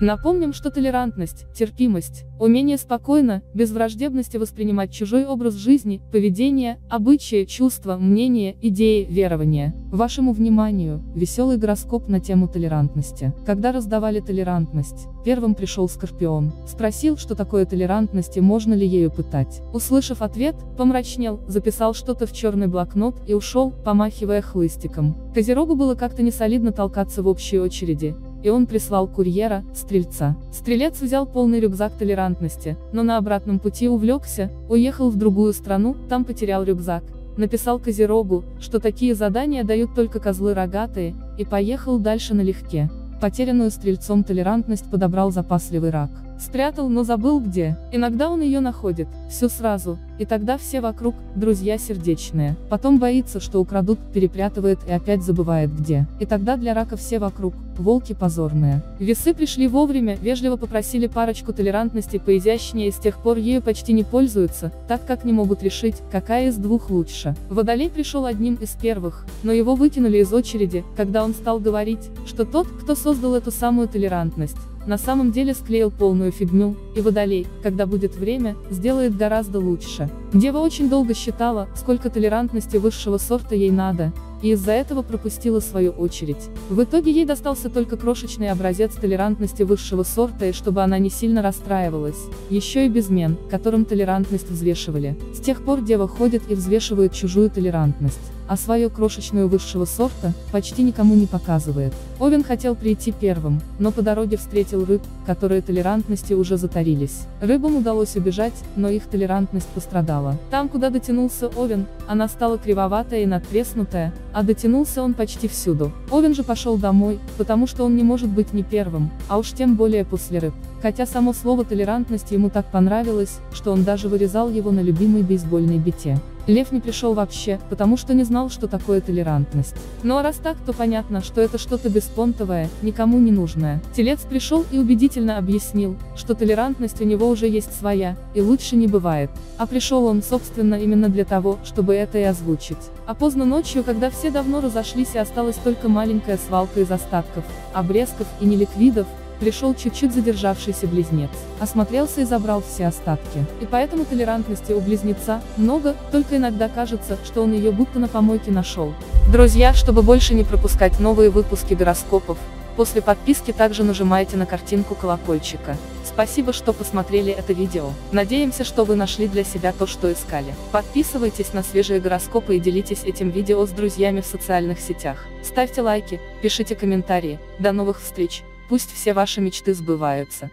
Напомним, что толерантность, терпимость, умение спокойно, без враждебности воспринимать чужой образ жизни, поведение, обычаи, чувства, мнения, идеи, верования. Вашему вниманию, веселый гороскоп на тему толерантности. Когда раздавали толерантность, первым пришел Скорпион, спросил, что такое толерантность и можно ли ею пытать. Услышав ответ, помрачнел, записал что-то в черный блокнот и ушел, помахивая хлыстиком. Козерогу было как-то несолидно толкаться в общей очереди, и он прислал курьера, стрельца. Стрелец взял полный рюкзак толерантности, но на обратном пути увлекся, уехал в другую страну, там потерял рюкзак. Написал Козерогу, что такие задания дают только козлы рогатые, и поехал дальше налегке. Потерянную стрельцом толерантность подобрал запасливый рак. Спрятал, но забыл где. Иногда он ее находит, всю сразу, и тогда все вокруг, друзья сердечные. Потом боится, что украдут, перепрятывает и опять забывает где. И тогда для рака все вокруг, волки позорные. Весы пришли вовремя, вежливо попросили парочку толерантности поизящнее и с тех пор ею почти не пользуются, так как не могут решить, какая из двух лучше. Водолей пришел одним из первых, но его выкинули из очереди, когда он стал говорить, что тот, кто создал эту самую толерантность, на самом деле склеил полную фигню, и Водолей, когда будет время, сделает гораздо лучше. Дева очень долго считала, сколько толерантности высшего сорта ей надо, и из-за этого пропустила свою очередь. В итоге ей достался только крошечный образец толерантности высшего сорта и чтобы она не сильно расстраивалась, еще и безмен, которым толерантность взвешивали. С тех пор дева ходит и взвешивает чужую толерантность а свою крошечную высшего сорта, почти никому не показывает. Овен хотел прийти первым, но по дороге встретил рыб, которые толерантности уже затарились. Рыбам удалось убежать, но их толерантность пострадала. Там, куда дотянулся Овен, она стала кривоватая и надтреснутая, а дотянулся он почти всюду. Овен же пошел домой, потому что он не может быть не первым, а уж тем более после рыб. Хотя само слово толерантность ему так понравилось, что он даже вырезал его на любимой бейсбольной бите. Лев не пришел вообще, потому что не знал, что такое толерантность. Ну а раз так, то понятно, что это что-то беспонтовое, никому не нужное. Телец пришел и убедительно объяснил, что толерантность у него уже есть своя, и лучше не бывает. А пришел он, собственно, именно для того, чтобы это и озвучить. А поздно ночью, когда все давно разошлись и осталась только маленькая свалка из остатков, обрезков и неликвидов, пришел чуть-чуть задержавшийся близнец, осмотрелся и забрал все остатки. И поэтому толерантности у близнеца много, только иногда кажется, что он ее будто на помойке нашел. Друзья, чтобы больше не пропускать новые выпуски гороскопов, после подписки также нажимайте на картинку колокольчика. Спасибо, что посмотрели это видео. Надеемся, что вы нашли для себя то, что искали. Подписывайтесь на свежие гороскопы и делитесь этим видео с друзьями в социальных сетях. Ставьте лайки, пишите комментарии. До новых встреч! Пусть все ваши мечты сбываются.